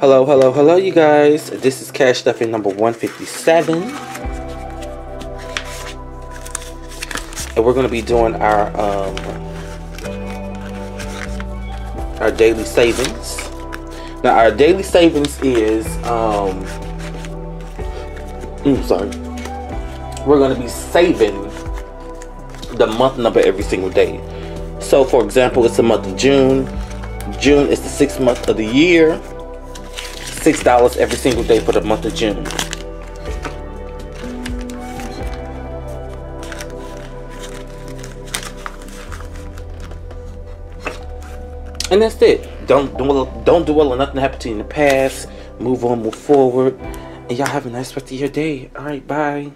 Hello, hello, hello, you guys. This is Cash Stuffing number 157. And we're going to be doing our um, our daily savings. Now, our daily savings is, um, mm, sorry, we're going to be saving the month number every single day. So, for example, it's the month of June. June is the sixth month of the year. Six dollars every single day for the month of June. And that's it. Don't do don't do well or nothing happened to you in the past. Move on, move forward. And y'all have a nice rest of your day. Alright, bye.